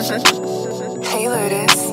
Hey, Lotus.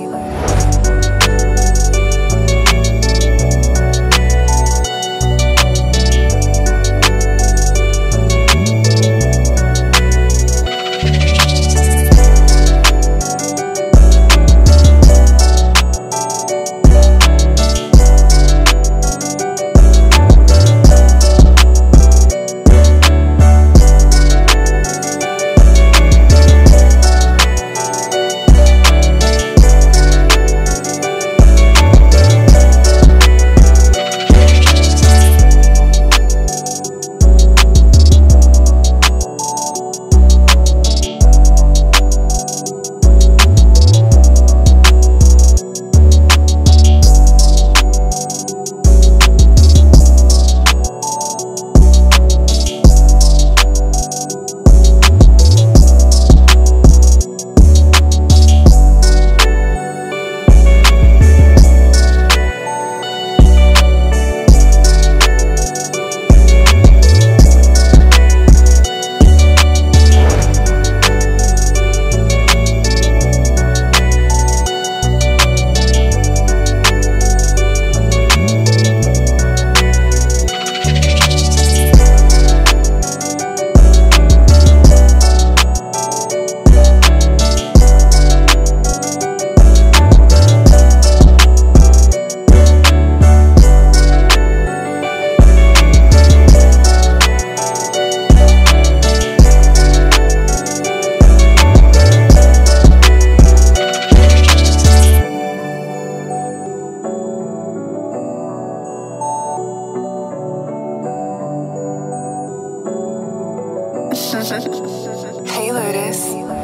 Hey, Lotus.